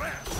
rest.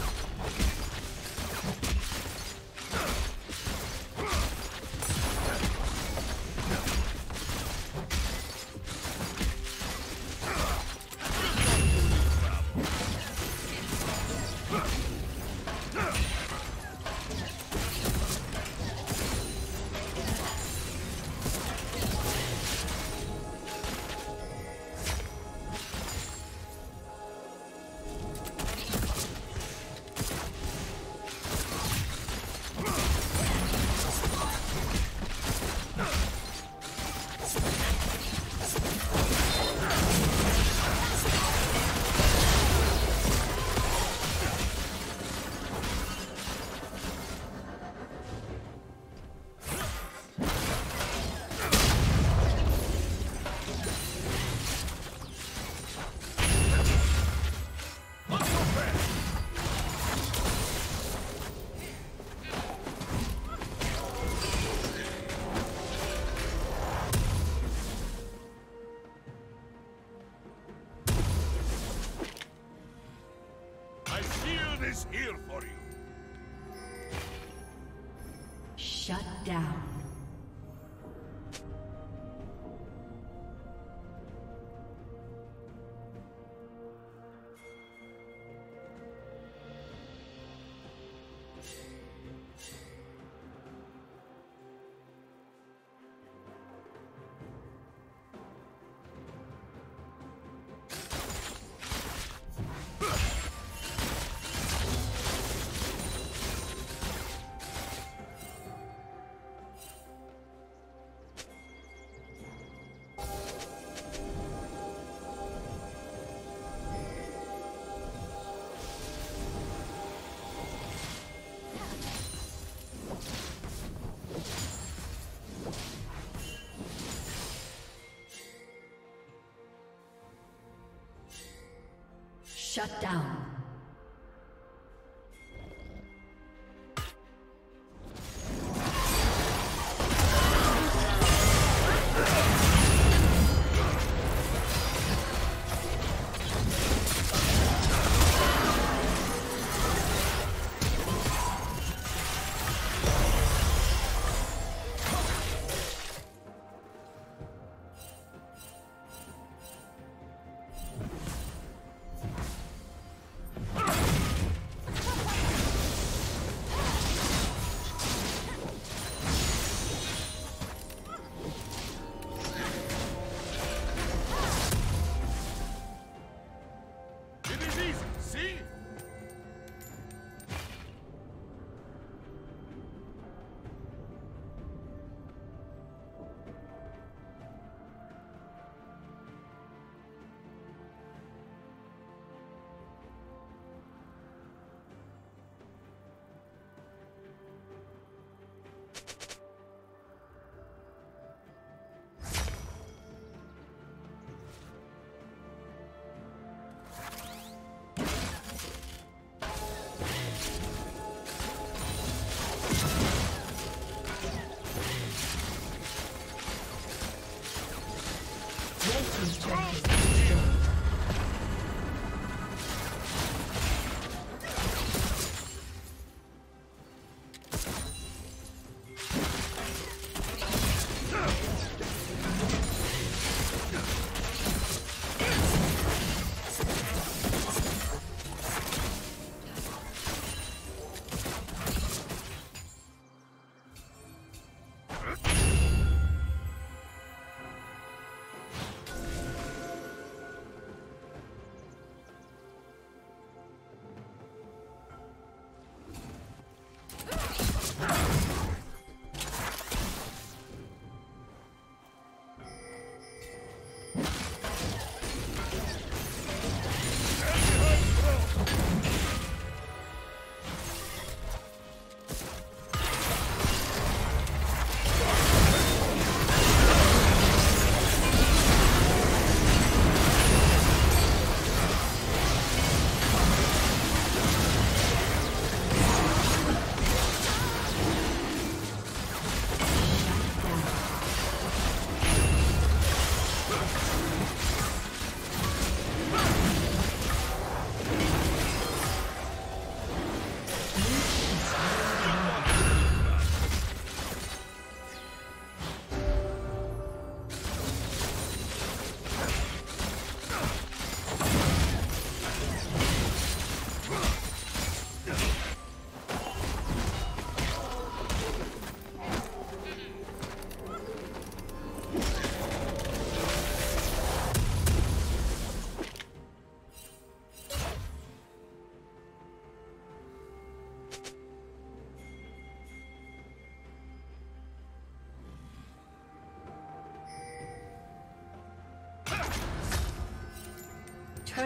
Shut down.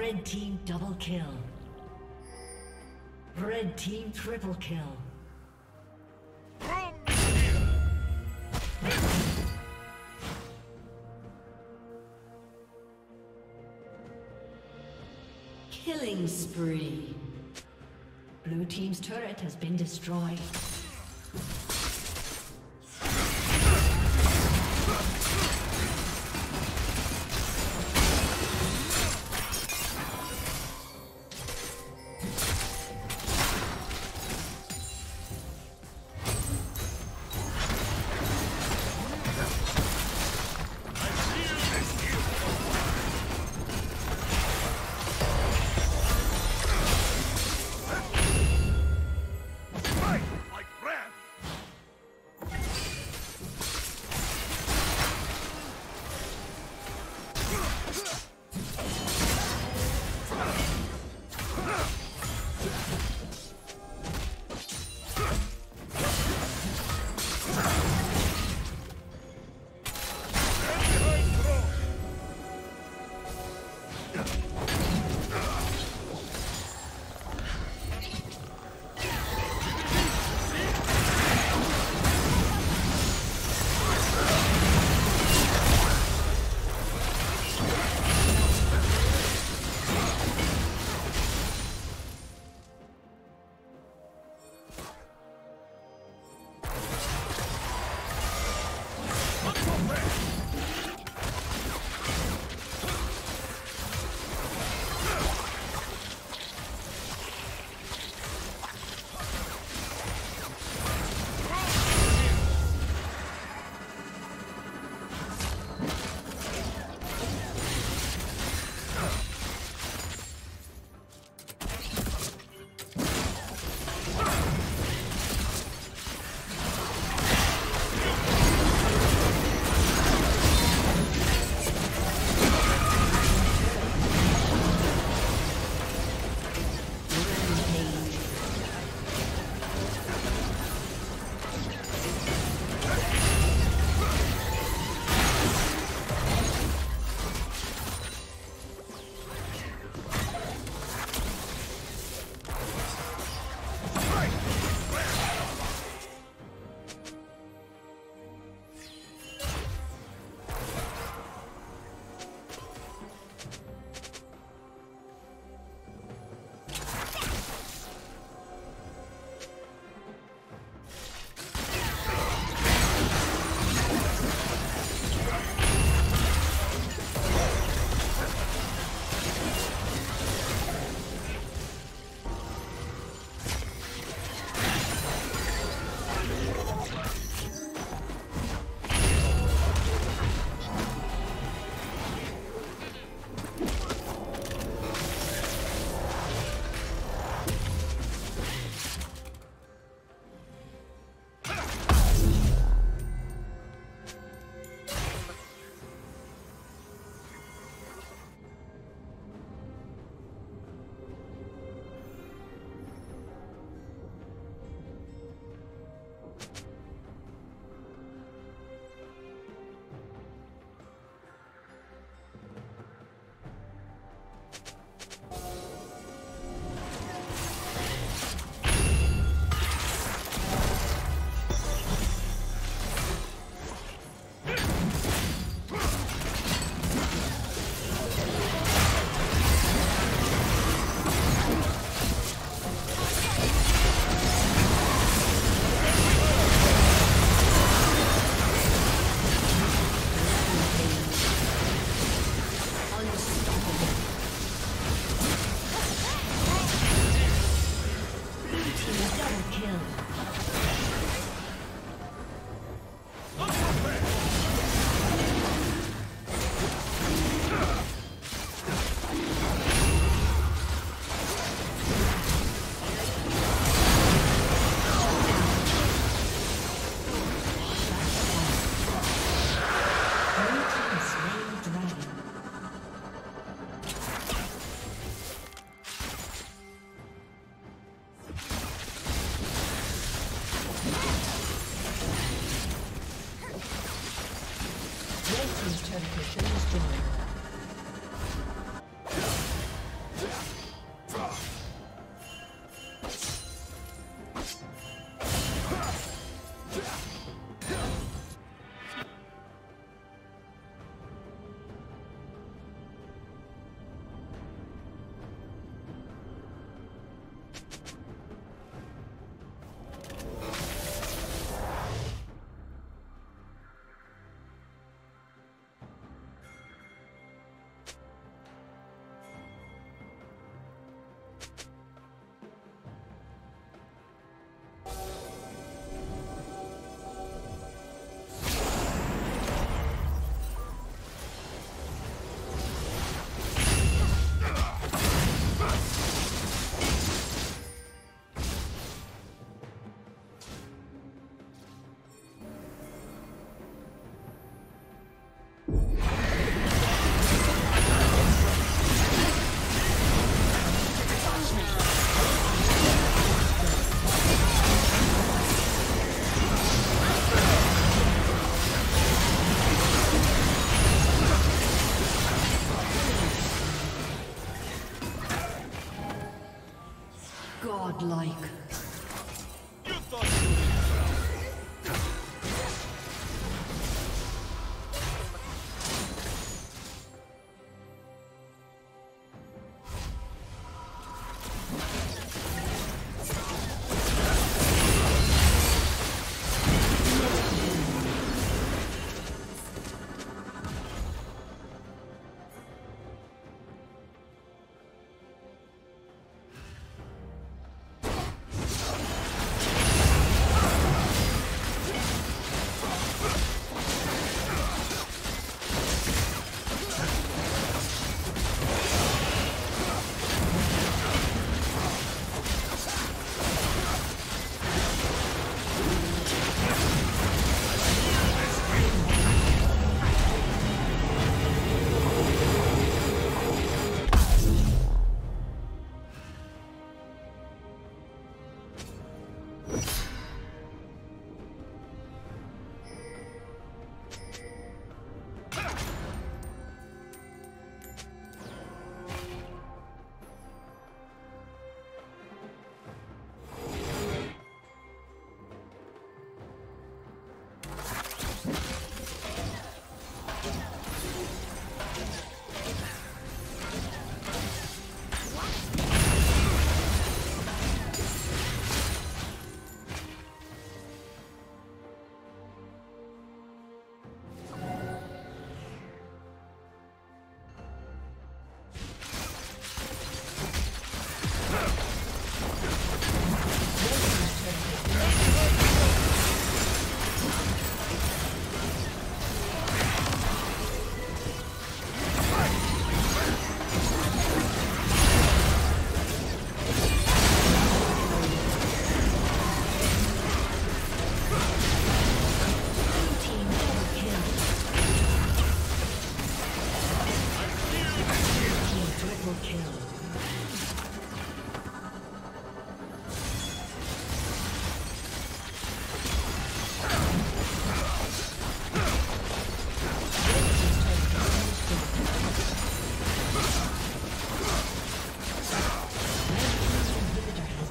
Red team double kill. Red team triple kill. Killing spree. Blue team's turret has been destroyed.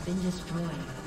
Been destroyed.